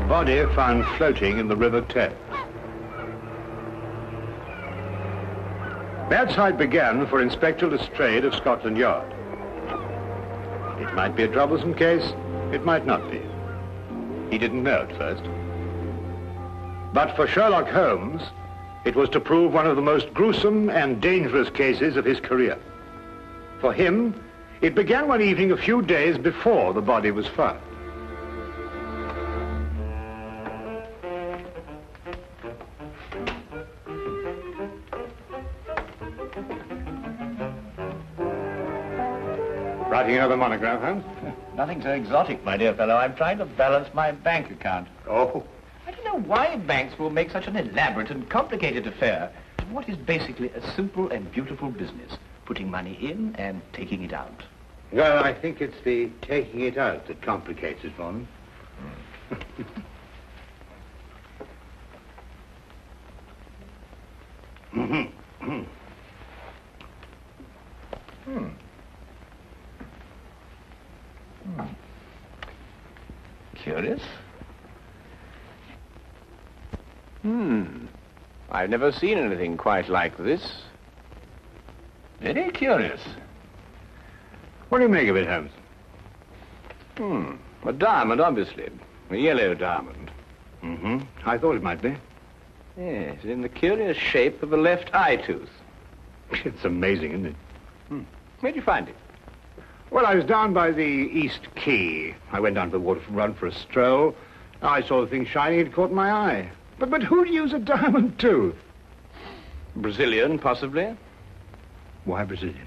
body found floating in the River Thames. Bad side began for Inspector Lestrade of Scotland Yard. It might be a troublesome case, it might not be. He didn't know at first. But for Sherlock Holmes, it was to prove one of the most gruesome and dangerous cases of his career. For him, it began one evening a few days before the body was found. Writing another monograph, Holmes? Nothing so exotic, my dear fellow. I'm trying to balance my bank account. Oh, I don't know why banks will make such an elaborate and complicated affair. of What is basically a simple and beautiful business. Putting money in and taking it out. well, I think it's the taking it out that complicates it for them. Curious. Hmm. I've never seen anything quite like this. Very curious. What do you make of it, Holmes? Hmm. A diamond, obviously. A yellow diamond. Mm-hmm. I thought it might be. Yes, in the curious shape of a left eye tooth. It's amazing, isn't it? Hmm. Where'd you find it? Well, I was down by the East Quay. I went down to the waterfront for a stroll. I saw the thing shining. It caught my eye. But, but who'd use a diamond tooth? Brazilian, possibly. Why Brazilian?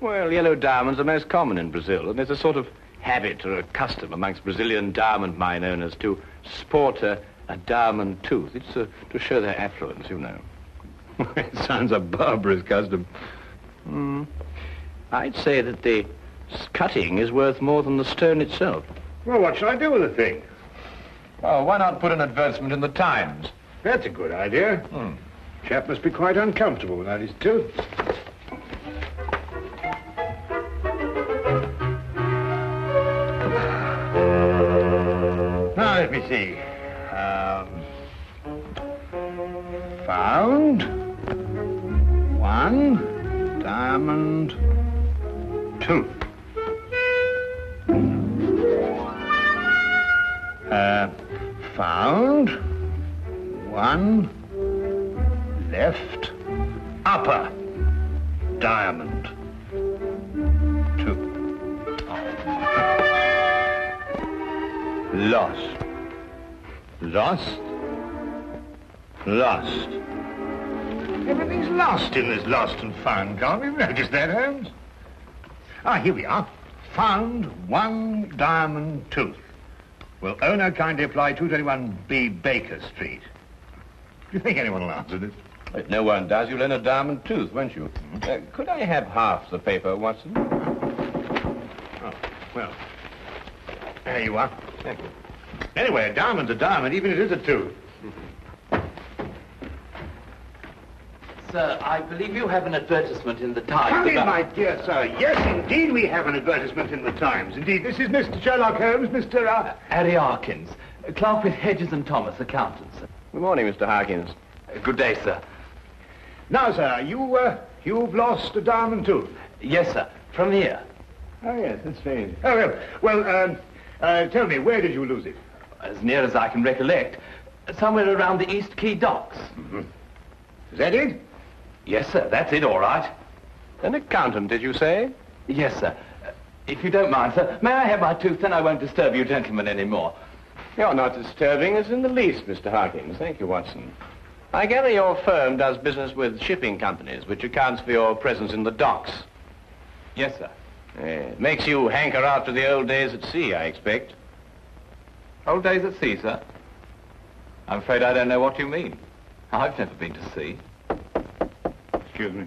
Well, yellow diamonds are most common in Brazil, and there's a sort of habit or a custom amongst Brazilian diamond mine owners to sport a, a diamond tooth. It's uh, to show their affluence, you know. it sounds a barbarous custom. I'd say that the cutting is worth more than the stone itself. Well, what shall I do with the thing? Well, why not put an advertisement in the Times? That's a good idea. Hmm. Chap must be quite uncomfortable without his tooth. Now, let me see. Um, found one diamond tooth. Found one left upper diamond Two. Lost. Lost. Lost. Everything's lost in this lost and found. Can't you notice that, Holmes? Ah, here we are. Found one diamond tooth. Will owner kindly apply 221B Baker Street? Do you think anyone will answer this? If no one does, you'll earn a diamond tooth, won't you? Uh, could I have half the paper, Watson? Oh, well, there you are. Thank you. Anyway, a diamond's a diamond, even if it is a tooth. Sir, I believe you have an advertisement in the Times Come in, about- my dear sir. Yes, indeed, we have an advertisement in the Times. Indeed, this is Mr. Sherlock Holmes, Mr. Uh... Harry Harkins, a clerk with Hedges and Thomas, accountants. Good morning, Mr. Harkins. Good day, sir. Now, sir, you, uh, you've lost a diamond tooth. Yes, sir. From here. Oh, yes, that's strange. Oh, well, well um, uh, tell me, where did you lose it? As near as I can recollect, somewhere around the East Quay docks. Is that it? Yes, sir. That's it, all right. An accountant, did you say? Yes, sir. Uh, If you don't mind, sir, may I have my tooth? Then I won't disturb you gentlemen any more. You're not disturbing us in the least, Mr. Harkins. Thank you, Watson. I gather your firm does business with shipping companies, which accounts for your presence in the docks. Yes, sir. Eh, makes you hanker after the old days at sea, I expect. Old days at sea, sir. I'm afraid I don't know what you mean. I've never been to sea. Excuse me.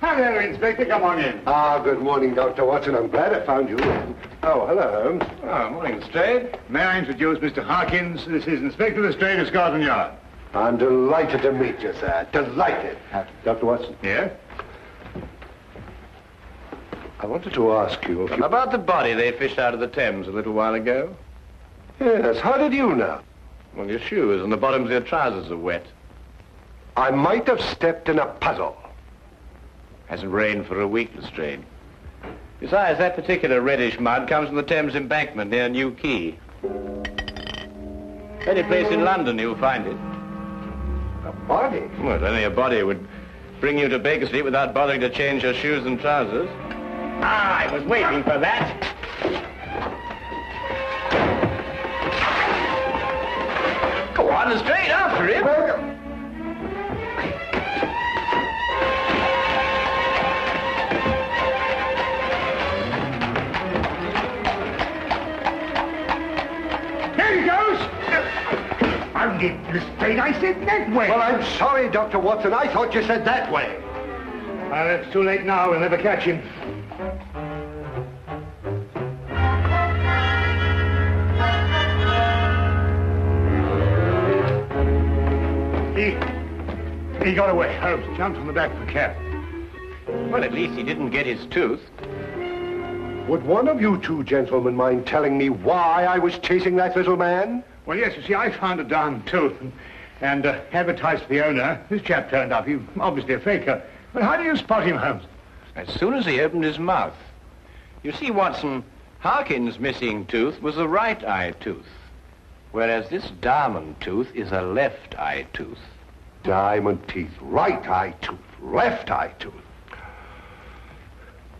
Hello, Inspector. Come on in. Ah, good morning, Dr. Watson. I'm glad I found you. Oh, hello, Holmes. Oh, morning, Lestrade. May I introduce Mr. Harkins? This is Inspector Lestrade of Scotland Yard. I'm delighted to meet you, sir. Delighted. Dr. Watson, Yeah? I wanted to ask you if you... About the body they fished out of the Thames a little while ago. Yes, how did you know? Well, your shoes and the bottoms of your trousers are wet. I might have stepped in a puddle. Hasn't rained for a week, Lestrade. Besides, that particular reddish mud comes from the Thames embankment near New Quay. Any place in London you'll find it. A body? Well, only a body would bring you to Baker Street without bothering to change your shoes and trousers. Ah, I was waiting for that. That way. Well, I'm sorry, Dr. Watson. I thought you said that way. Well, it's too late now. We'll never catch him. He... He got away. Holmes jumped on the back of the cab. Well, at least he didn't get his tooth. Would one of you two gentlemen mind telling me why I was chasing that little man? Well, yes, you see, I found a diamond tooth and, and uh, advertised to the owner. This chap turned up. He's obviously a faker. But how do you spot him, Holmes? As soon as he opened his mouth. You see, Watson, Harkin's missing tooth was a right eye tooth, whereas this diamond tooth is a left eye tooth. Diamond teeth, right eye tooth, left eye tooth.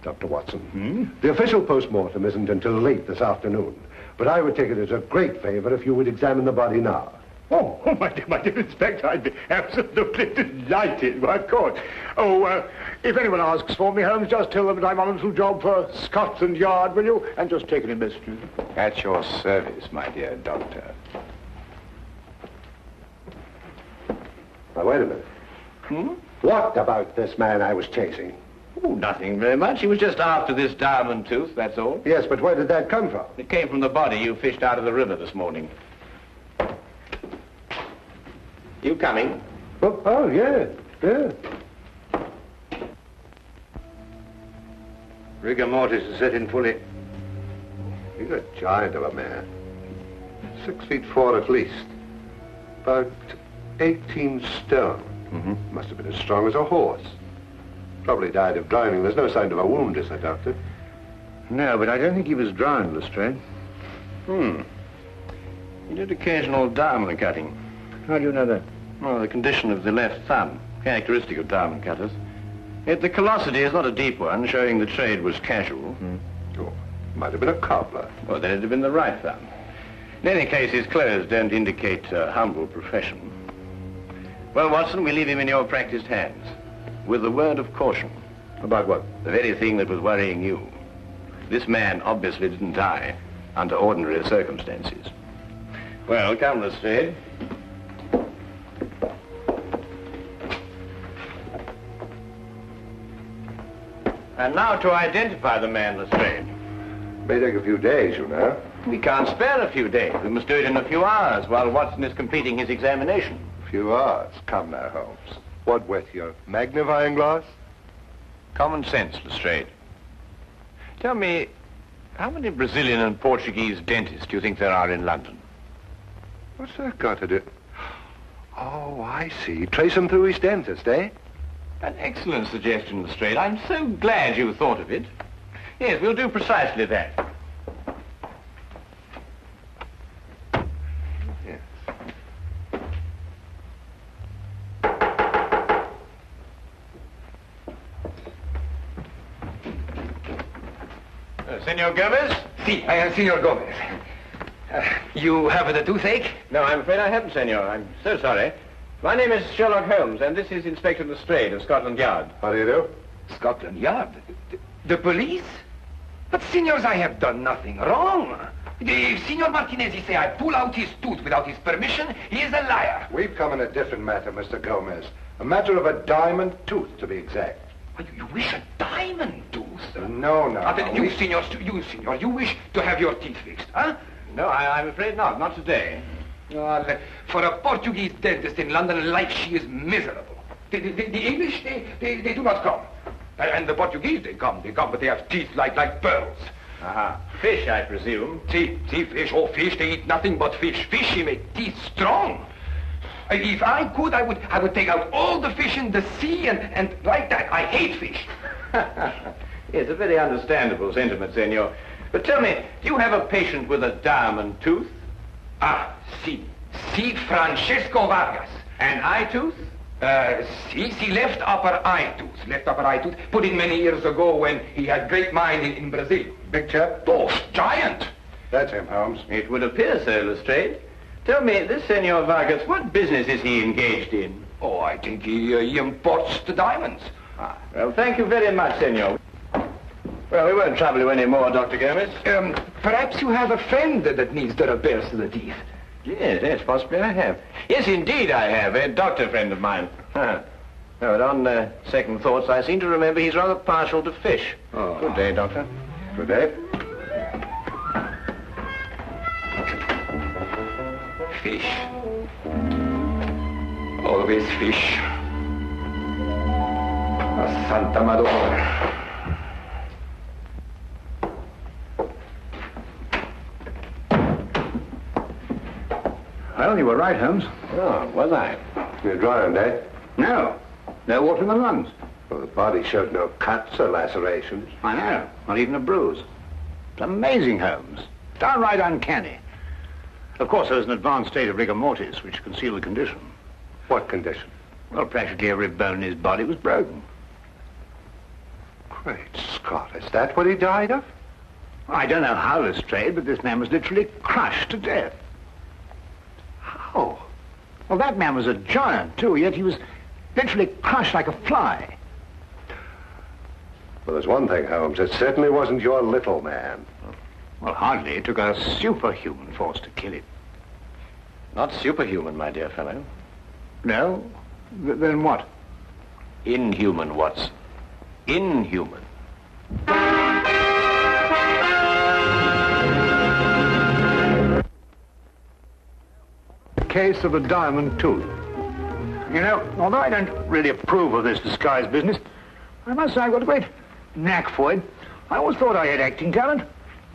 Dr. Watson, the official post-mortem isn't until late this afternoon, but I would take it as a great favor if you would examine the body now. Oh, oh my, dear, my dear Inspector, I'd be absolutely delighted. Why, of course. Oh, uh, if anyone asks for me, Holmes, just tell them that I'm on a little job for Scotland Yard, will you? And just take an message. At your service, my dear doctor. Now, wait a minute. Hmm? What about this man I was chasing? Oh, nothing very much. He was just after this diamond tooth, that's all. Yes, but where did that come from? It came from the body you fished out of the river this morning. You coming? Oh, oh yeah, yeah. Rigor mortis is set in fully. He's a giant of a man. Six feet four at least. About 18 stone. Mm-hmm. Must have been as strong as a horse. Probably died of drowning. There's no sign of a wound, is there, Doctor? No, but I don't think he was drowned, Lestrade. Hmm. He did occasional diamond cutting. How do you know that? Well, the condition of the left thumb, characteristic of diamond cutters. Yet the callosity is not a deep one, showing the trade was casual. Mm-hmm. Oh, might have been a cobbler. Well, then it'd have been the right thumb. In any case, his clothes don't indicate a humble profession. Well, Watson, we leave him in your practiced hands. With a word of caution. About what? The very thing that was worrying you. This man obviously didn't die under ordinary circumstances. Well, come, Lestrade. And now to identify the man, Lestrade. May take a few days, you know. We can't spare a few days. We must do it in a few hours while Watson is completing his examination. A few hours. Come now, Holmes. What with your magnifying glass? Common sense, Lestrade. Tell me, how many Brazilian and Portuguese dentists do you think there are in London? What's that got to do? Oh, I see. Trace him through his dentist, eh? An excellent suggestion, Lestrade. I'm so glad you thought of it. Yes, we'll do precisely that. Yes. Uh, Senor Gomez? Si, I am Senor Gomez. Uh, you have the toothache? No, I'm afraid I haven't, Senor. I'm so sorry. My name is Sherlock Holmes, and this is Inspector Lestrade of Scotland Yard. How do you do? Scotland Yard? The, the police? But, senors, I have done nothing wrong. If Signor Martinez say I pull out his tooth without his permission, he is a liar. We've come in a different matter, Mr. Gomez. A matter of a diamond tooth, to be exact. You, you wish a diamond tooth? No, no. Ah, no. you, We- senors, you, senor, you wish to have your teeth fixed, huh? No, I, I'm afraid not. Not today. Well, for a Portuguese dentist in London, life she is miserable. The, the, the English, they, they, they do not come. And, the Portuguese, they come, they come, but they have teeth like, like pearls. Aha. Fish, I presume. See, see, fish, oh, fish, they eat nothing but fish. Fish, they make teeth strong. Uh, If I could, I would, I would take out all the fish in the sea and, and like that. I hate fish. It's a very understandable sentiment, senor. But tell me, do you have a patient with a diamond tooth? Ah, si, si, Francisco Vargas. An eye tooth? Uh, see, see, left upper eye tooth, left upper eye tooth, put in many years ago when he had great mind in, in Brazil. Big chap? Oh, giant! That's him, Holmes. It would appear so, Lestrade. Tell me, this Senor Vargas, what business is he engaged in? Oh, I think he, uh, he imports the diamonds. Ah, well, thank you very much, senor. Well, we won't trouble you any more, Dr. Gomez. Um, perhaps you have a friend that needs the repairs to the teeth. Yes, yes, possibly I have. Yes, indeed I have. A doctor friend of mine. Huh. No, but on uh, second thoughts, I seem to remember he's rather partial to fish. Oh. Good day, Doctor. Good day. Fish. Always fish. A Santa Madonna. Well, you were right, Holmes. Oh, was I? You're drowned, eh? No. No water in the lungs. Well, the body showed no cuts or lacerations. I know. Not even a bruise. It's amazing, Holmes. Downright uncanny. Of course, there was an advanced state of rigor mortis, which concealed the condition. What condition? Well, practically every bone in his body was broken. Great Scott, is that what he died of? I don't know how Lestrade, but this man was literally crushed to death. How? Well, that man was a giant, too, yet he was literally crushed like a fly. Well, there's one thing, Holmes. It certainly wasn't your little man. Well, hardly. It took a superhuman force to kill him. Not superhuman, my dear fellow. No? Th- then what? Inhuman, Watson. Inhuman. Case of the diamond tooth. You know, although I don't really approve of this disguise business, I must say I've got a great knack for it. I always thought I had acting talent.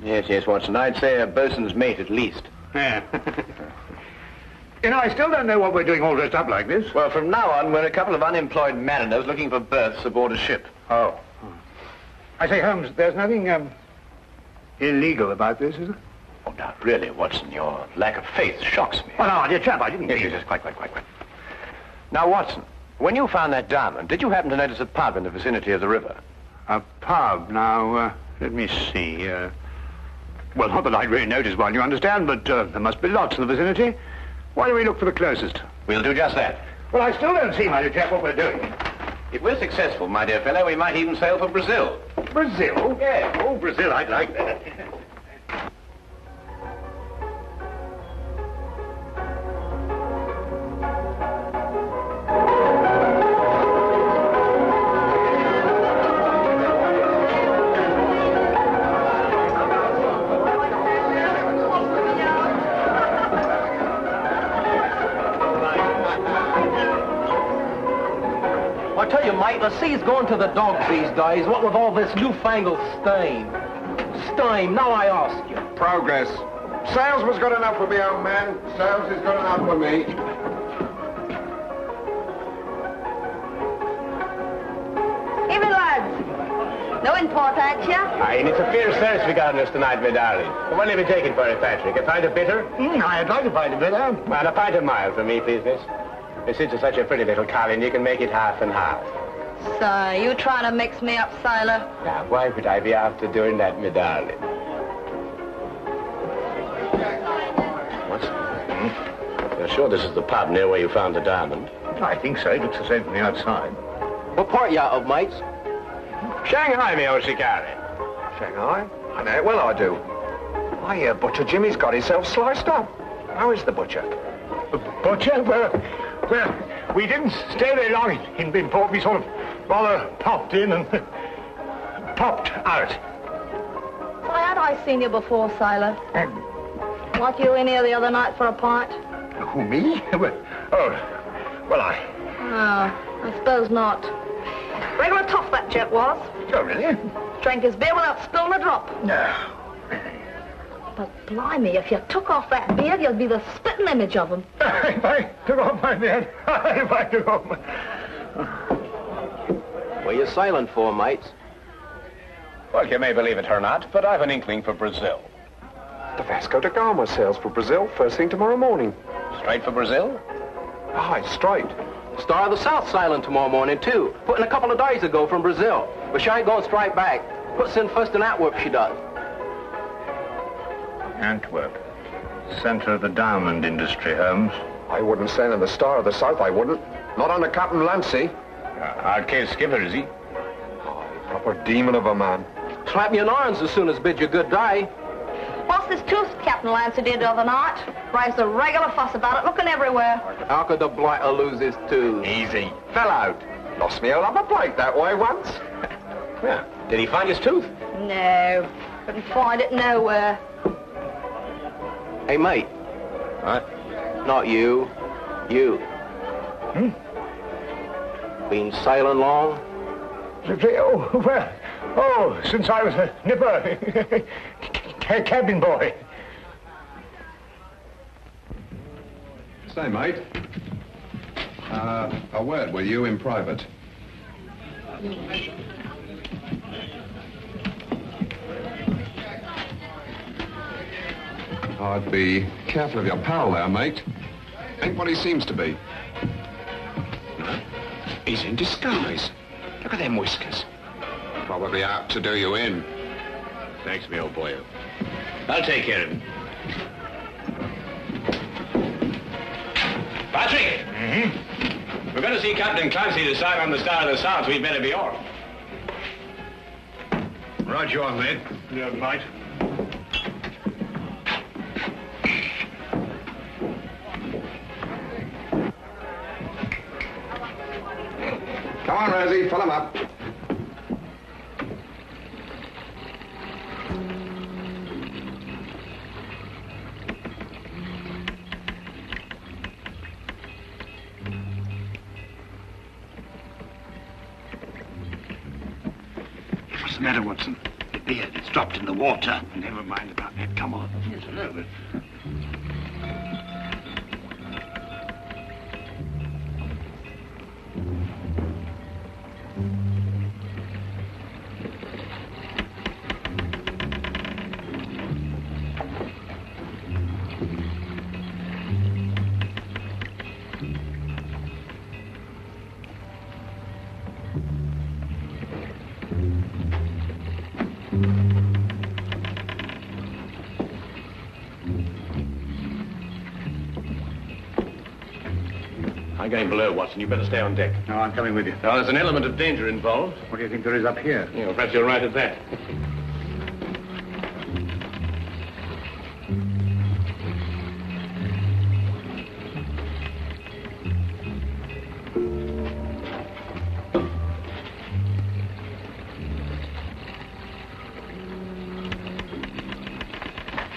Yes, yes, Watson. I'd say a bosun's mate at least. Yeah. you know, I still don't know what we're doing all dressed up like this. Well, from now on, we're a couple of unemployed mariners looking for berths aboard a ship. Oh. I say, Holmes, there's nothing um, illegal about this, is there? Oh, now, really, Watson, your lack of faith shocks me. Oh, no, dear chap, I didn't Yes, mean yes, it. yes, quite, quite, quite, quite. Now, Watson, when you found that diamond, did you happen to notice a pub in the vicinity of the river? A pub. Now, uh, let me see. Uh, well, not that I'd really notice one, you understand, but uh, there must be lots in the vicinity. Why don't we look for the closest? We'll do just that. Well, I still don't see, my dear chap, what we're doing. If we're successful, my dear fellow, we might even sail for Brazil. Brazil? Yes. Oh, Brazil, I'd like that. the sea's going to the dogs these days, what with all this newfangled steam. Steam, now I ask you. Progress. Sails was good enough for me, old man. Sails is good enough for me. Evening, lads. No import, ain't you? Aye, and it's a fierce thirst we got on us tonight, my darling. What will you be taking for it, Patrick? A pint of bitter? Mm, I'd like to find a bit, huh? Well, a pint of mild for me, please, miss. Miss, it's such a pretty little colleen, you can make it half and half. So, you trying to mix me up, sailor? Now, why would I be after doing that, my darling? What's... Hmm? You're sure this is the pub near where you found the diamond? I think so. It looks the same from the outside. What part you of, mates? Shanghai, me old shikari. Shanghai? I know it well, I do. Why, hear Butcher Jimmy's got himself sliced up. How is the butcher? The butcher? Well, well, we didn't stay very long in, in Binport. We sort of rather popped in and popped out. Why had I seen you before, sailor? Uh, Weren't you in here the other night for a pint? Who, me? Well, oh, well, I... Oh, I suppose not. Regular tough, that jet was. Oh, really? Drank his beer without spilling a drop. No. But blimey, if you took off that beard, you'd be the spitting image of him. if I took off my beard, if I took off my... What are you sailing for, mates? Well, you may believe it or not, but I've an inkling for Brazil. The Vasco da Gama sails for Brazil first thing tomorrow morning. Straight for Brazil? Ah, Aye, straight. Star of the South sailing tomorrow morning, too. Putting a couple of days ago from Brazil. But she ain't going straight back. Puts in first in Antwerp, she does. Antwerp. Center of the diamond industry, Holmes. I wouldn't sail in the Star of the South, I wouldn't. Not under Captain Lancy. Hard case skipper, is he? Proper demon of a man. Slap me in irons as soon as bid you good day. What's this tooth Captain Lancy did the other night? Raised a regular fuss about it, looking everywhere. How could the blighter lose his tooth? Easy. Fell out. Lost me old upper plate that way once. Yeah. Did he find his tooth? No, couldn't find it nowhere. Hey, mate. What? Not you. You. Hmm? Been sailing long? Oh, well, oh, since I was a nipper, ca- cabin boy. Say, mate. Uh, a word with you in private. I'd be careful of your pal there, mate. Ain't what he seems to be. He's in disguise. Look at them whiskers. Probably out to do you in. Thanks, me old boy. I'll take care of him. Patrick! Mm-hmm. We're going to see Captain Clancy decide on the Star of the South. We'd better be off. Roger you are, mate. Yeah, mate. Fill him up. What's the matter, Watson? The beard, it's dropped in the water. Never mind about that. Come on. Yes, a little bit. Going below, Watson. You better stay on deck. No, I'm coming with you. Now, there's an element of danger involved. What do you think there is up here? You know, perhaps you're right at that.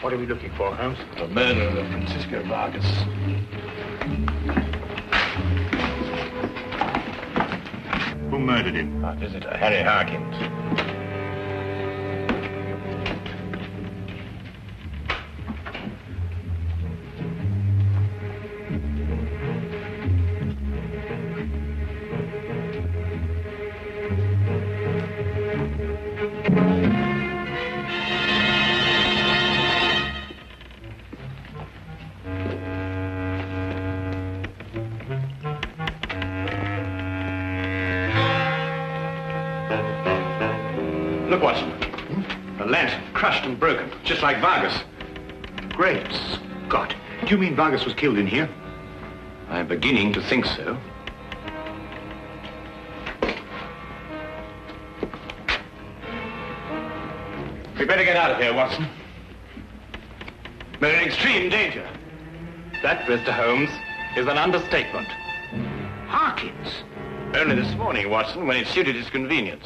What are we looking for, Holmes? The murder of Francisco Vargas. Murdered him? Our visitor, Harry Harkins. Crushed and broken, just like Vargas. Great Scott. Do you mean Vargas was killed in here? I'm beginning to think so. We better get out of here, Watson. We're in extreme danger. That, Mr. Holmes, is an understatement. Harkins. Only this morning, Watson, when it suited his convenience.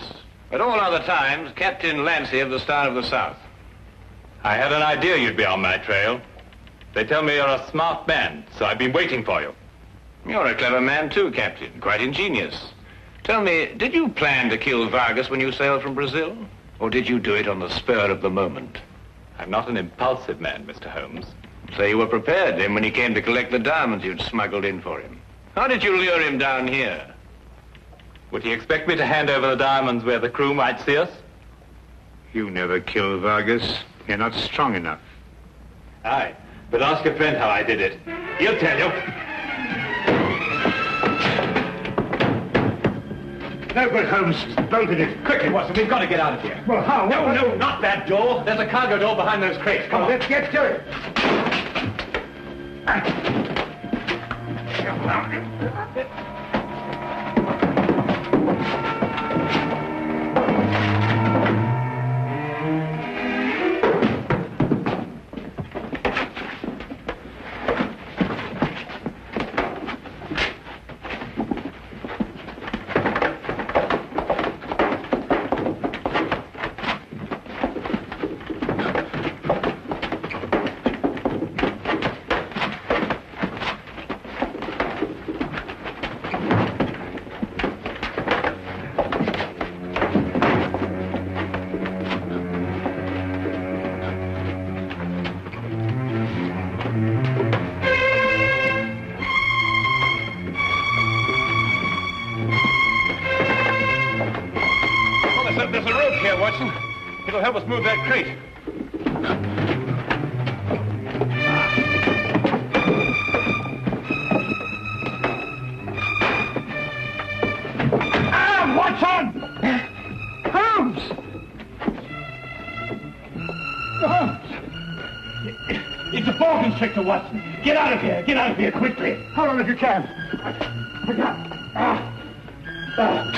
At all other times, Captain Lancy of the Star of the South. I had an idea you'd be on my trail. They tell me you're a smart man, so I've been waiting for you. You're a clever man, too, Captain. Quite ingenious. Tell me, did you plan to kill Vargas when you sailed from Brazil? Or did you do it on the spur of the moment? I'm not an impulsive man, Mr. Holmes. So you were prepared then when he came to collect the diamonds you'd smuggled in for him. How did you lure him down here? Would he expect me to hand over the diamonds where the crew might see us? You never killed Vargas. You're not strong enough. Aye, but ask a friend how I did it. He'll tell you. No good, Holmes. Bolted it. Quickly, Watson, we've got to get out of here. Well, how? No, no, not that door. There's a cargo door behind those crates. Come on. Let's get to it. Well, help us move that crate. Ah, Watson! Holmes! Holmes! It's a boa constrictor, Watson. Get out of here. Get out of here quickly. Hold on if you can. I got. Ah. Ah.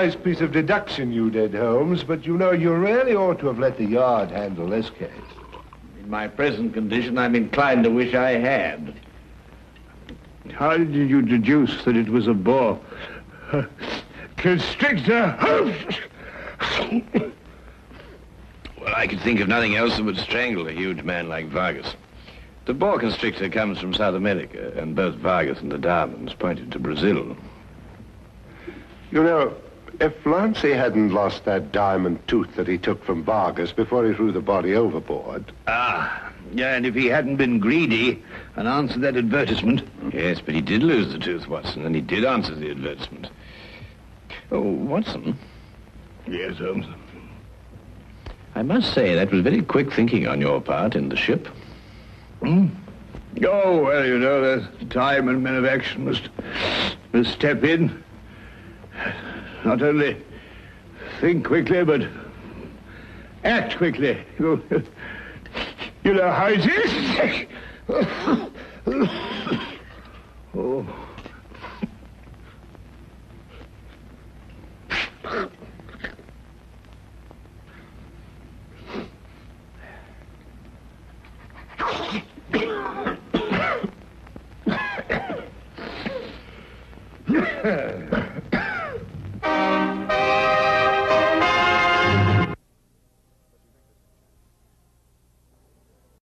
Nice piece of deduction you did, Holmes, but you know, you really ought to have let the yard handle this case. In my present condition, I'm inclined to wish I had. How did you deduce that it was a boa constrictor? Well, I could think of nothing else that would strangle a huge man like Vargas. The boa constrictor comes from South America, and both Vargas and the diamonds pointed to Brazil. You know, if Lancy hadn't lost that diamond tooth that he took from Vargas before he threw the body overboard, Ah, yeah, and if he hadn't been greedy and answered that advertisement. Yes, but he did lose the tooth, Watson, and he did answer the advertisement. Oh, Watson. Yes, Holmes. I must say that was very quick thinking on your part in the ship. Hmm? Oh, well, you know, there's time and men of action must, must step in. Not only think quickly, but act quickly. You, you know how it is. oh.